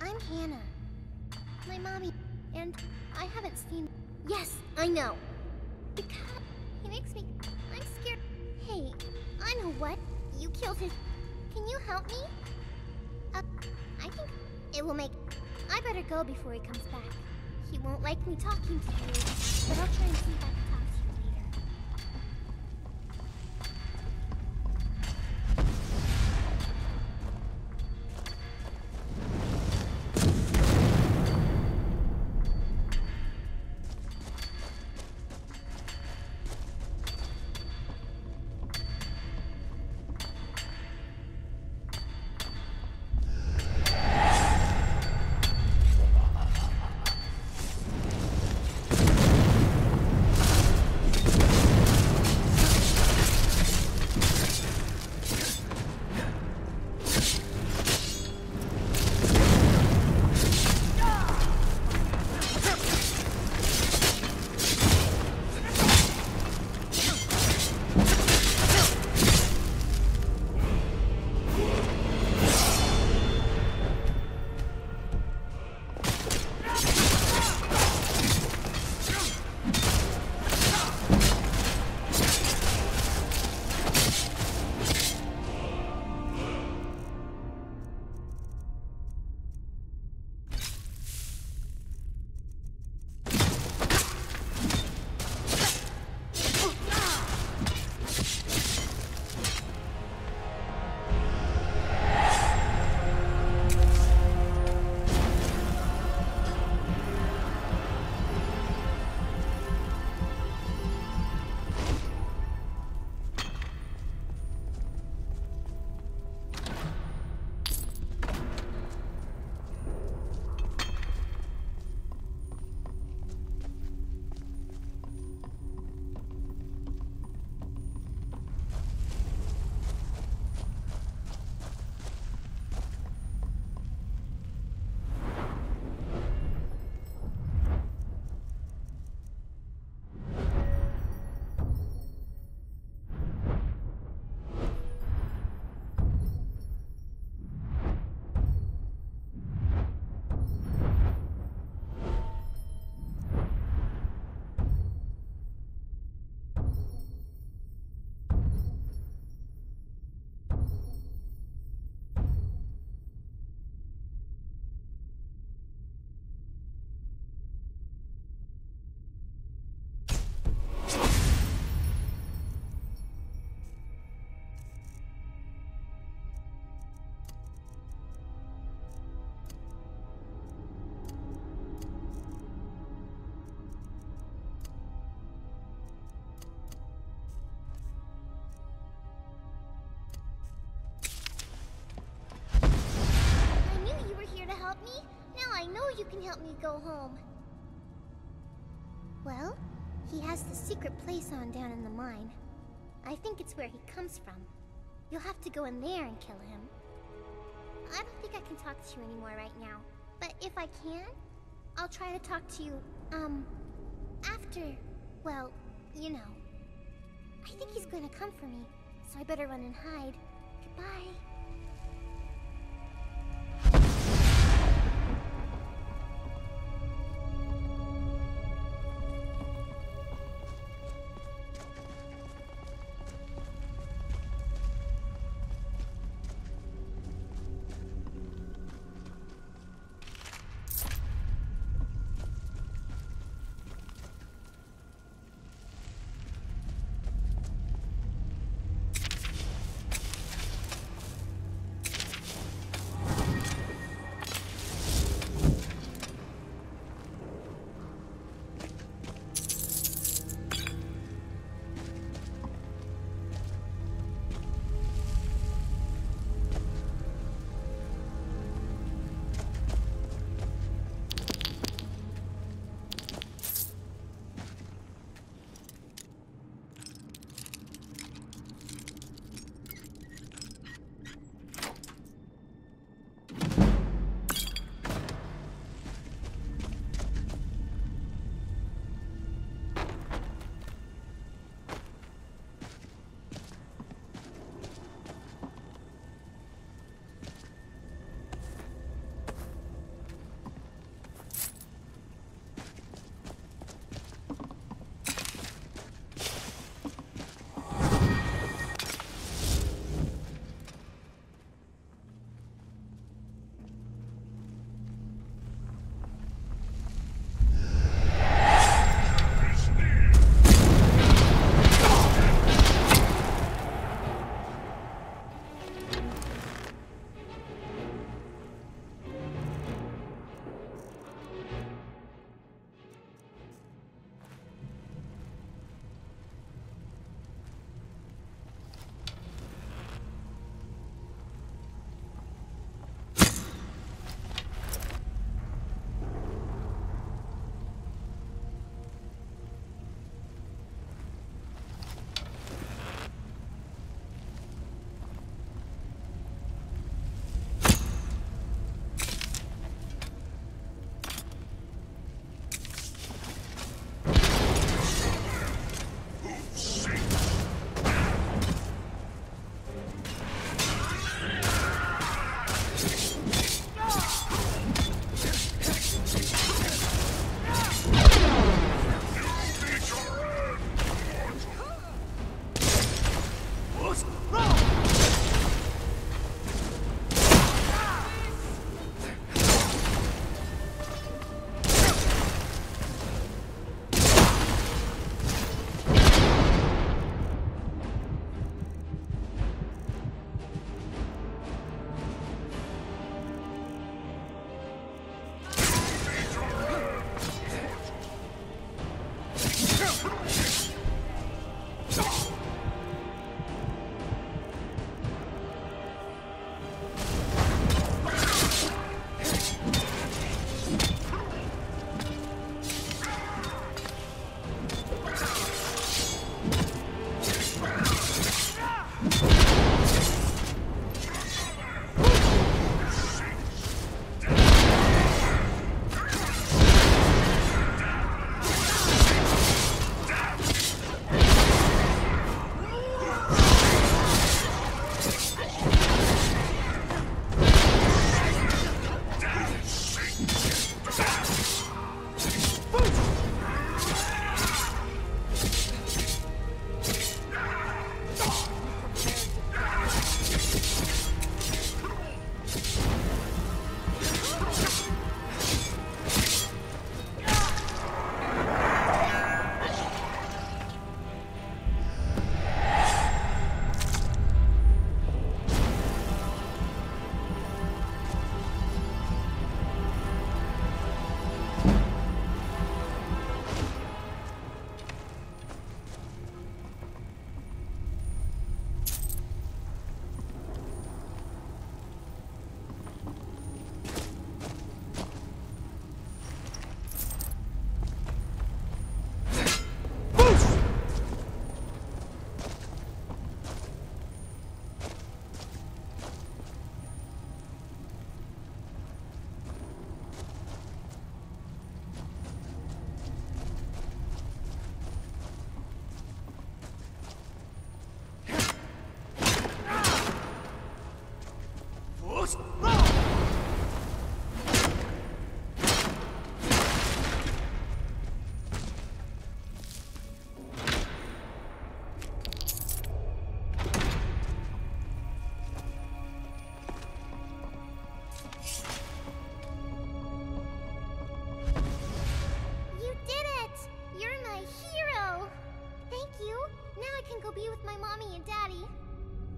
I'm Hannah. My mommy... And I haven't seen... Yes, I know. The cat... He makes me... I'm scared. Hey, I know what. You killed his... Can you help me? Uh, I think it will make... I better go before he comes back. He won't like me talking to you, but I'll try and see if you can help me go home. Well, he has the secret place on down in the mine. I think it's where he comes from. You'll have to go in there and kill him. I don't think I can talk to you anymore right now. But if I can, I'll try to talk to you, um, after, well, you know. I think he's going to come for me, so I better run and hide. Goodbye.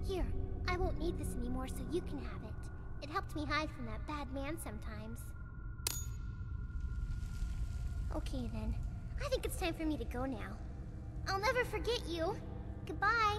Here, I won't need this anymore so you can have it. It helped me hide from that bad man sometimes. Okay then, I think it's time for me to go now. I'll never forget you. Goodbye.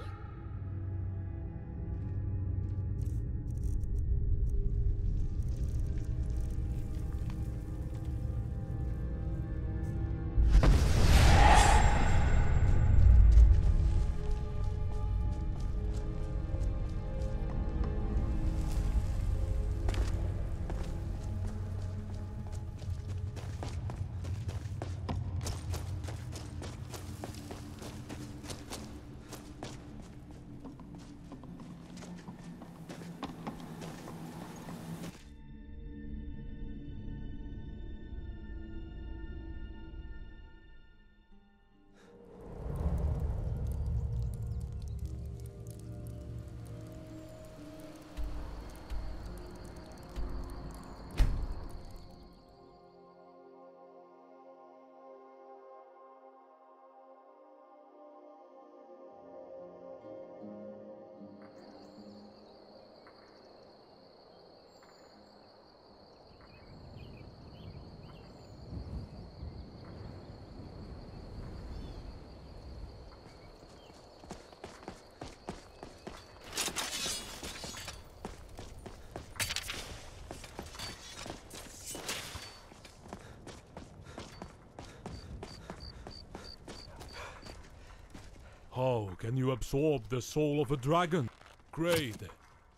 How can you absorb the soul of a dragon? Great.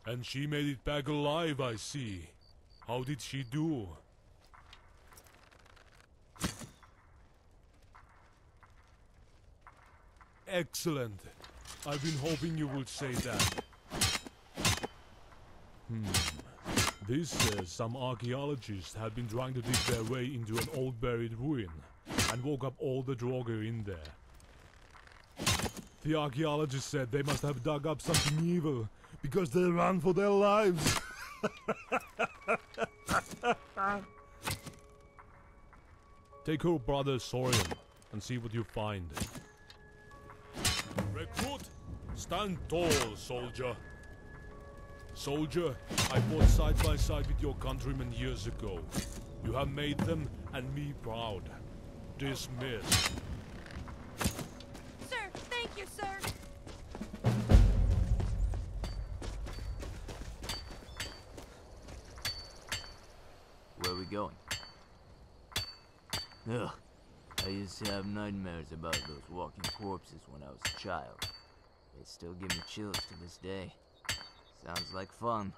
And she made it back alive, I see. How did she do? Excellent. I've been hoping you would say that. Hmm. This says some archaeologists have been trying to dig their way into an old buried ruin and woke up all the Draugr in there. The archaeologists said they must have dug up something evil because they ran for their lives. Take her brother Sorium and see what you find. Recruit, stand tall, soldier. Soldier, I fought side by side with your countrymen years ago. You have made them and me proud. Dismissed. Ugh. I used to have nightmares about those walking corpses when I was a child. They still give me chills to this day. Sounds like fun.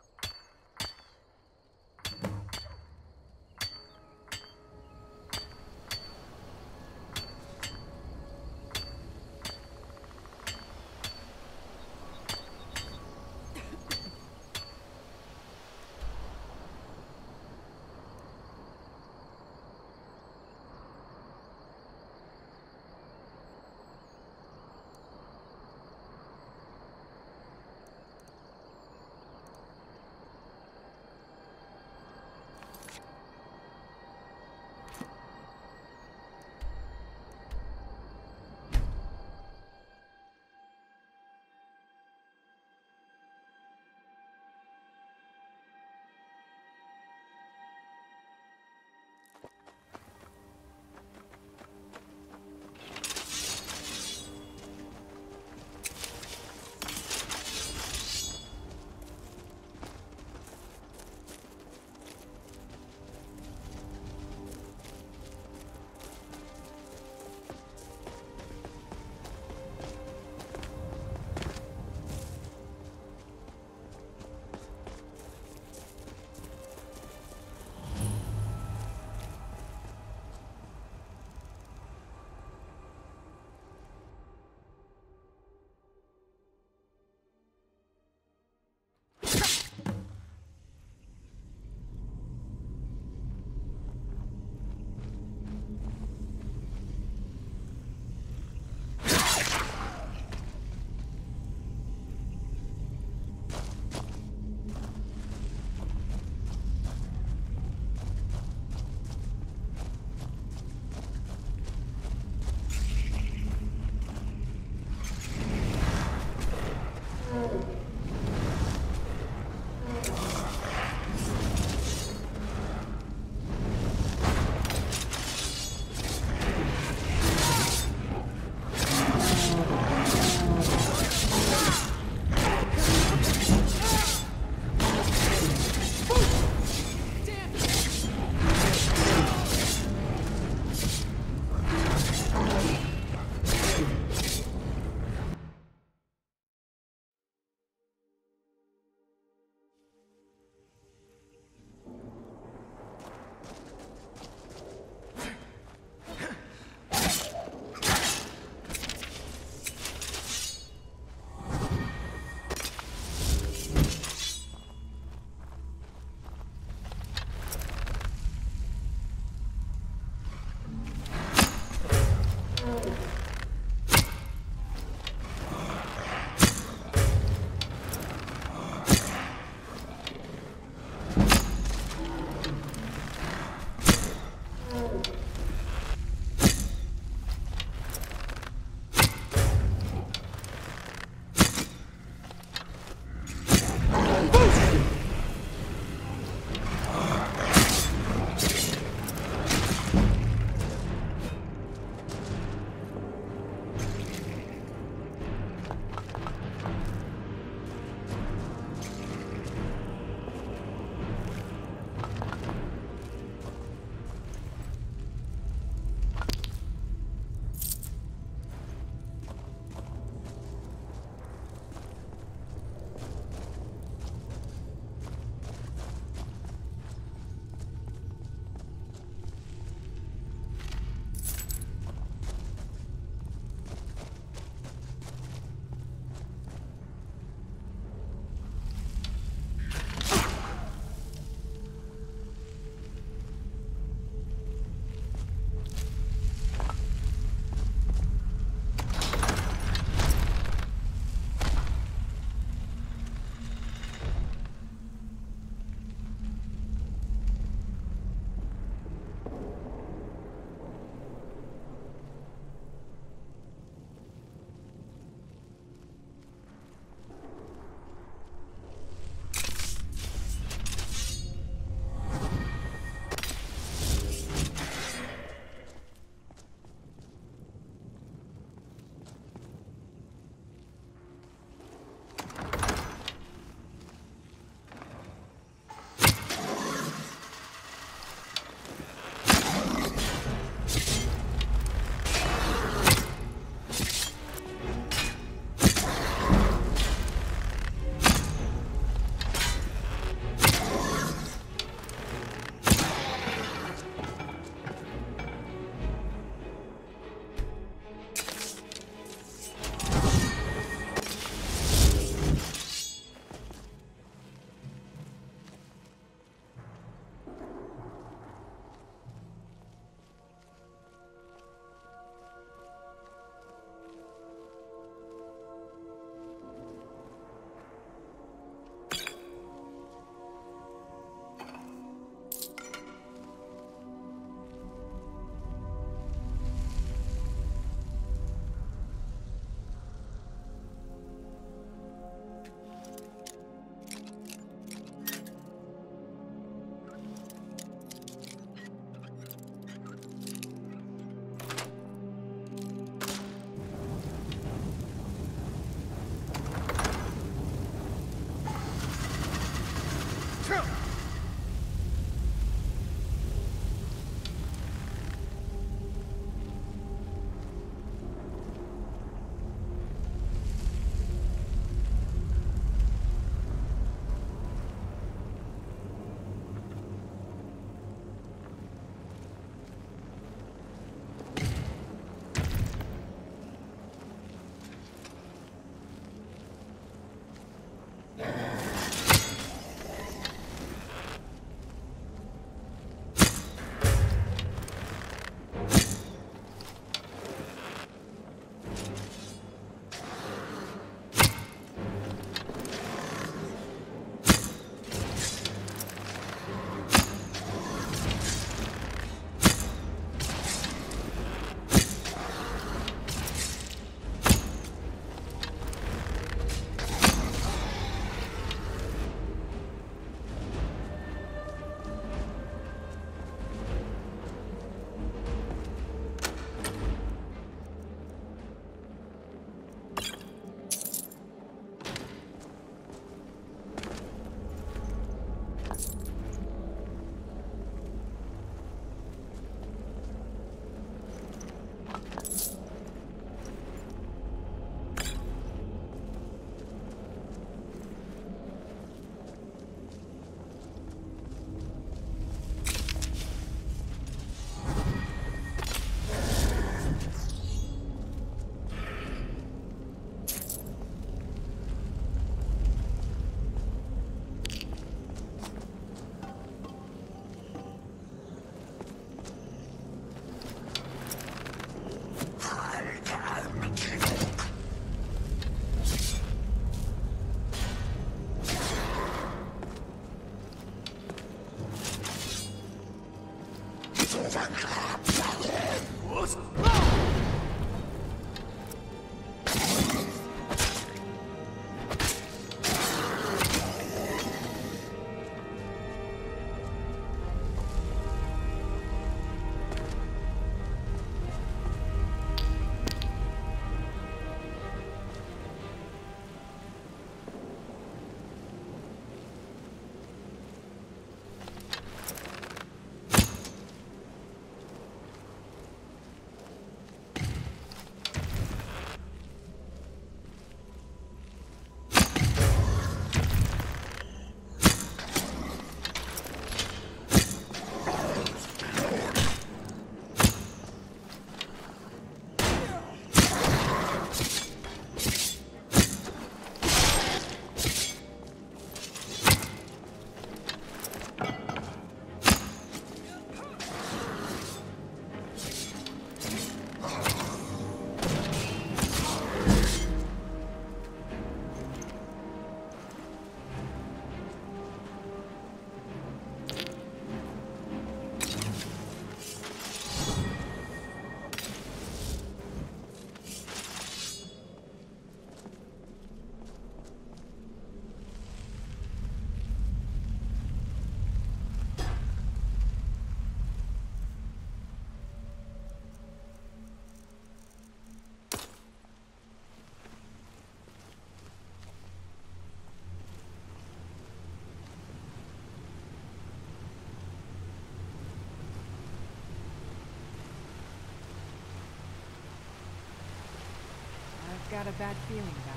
Got a bad feeling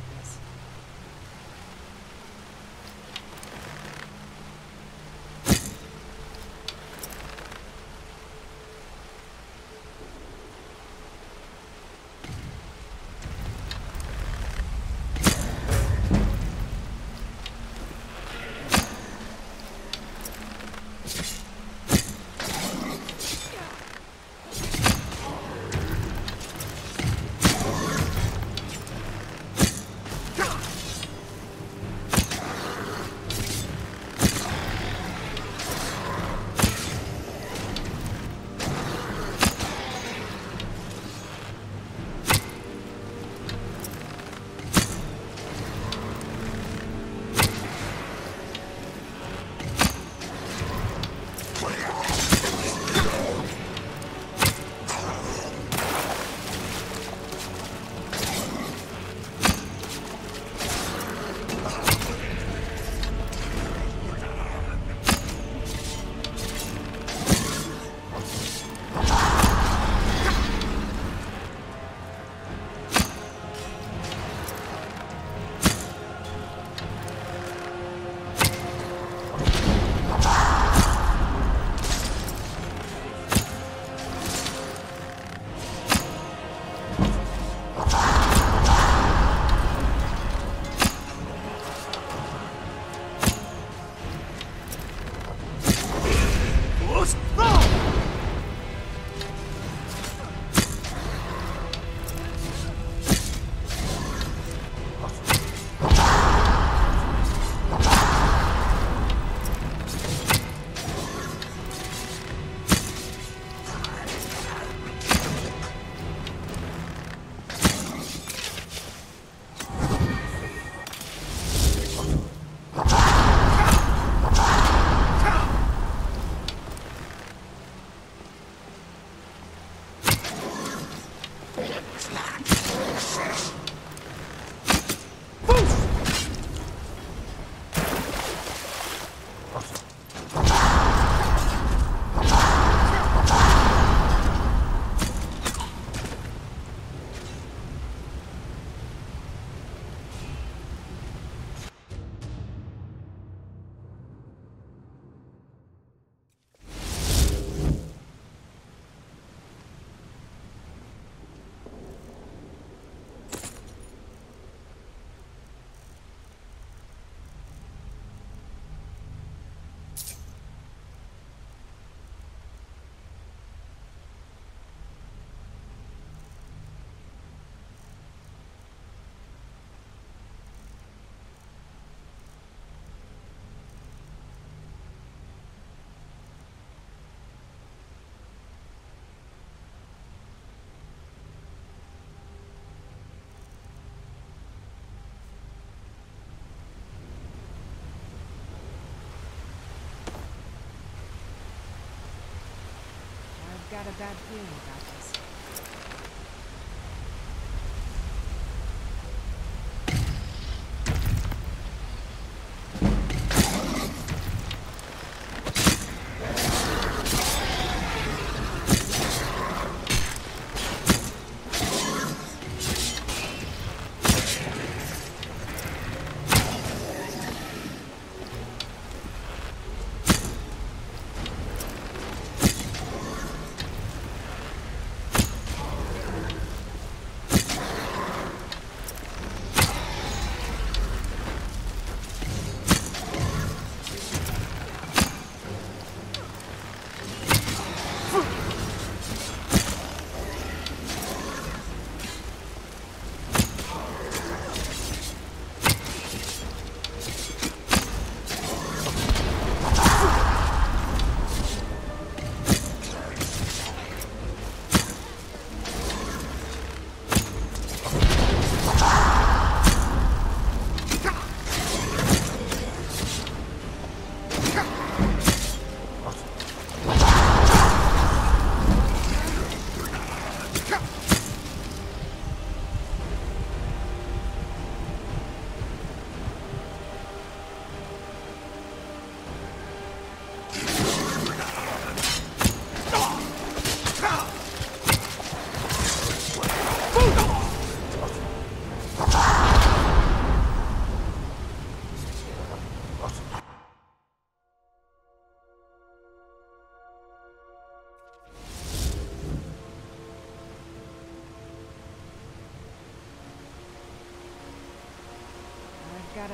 got a bad feeling about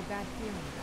this. got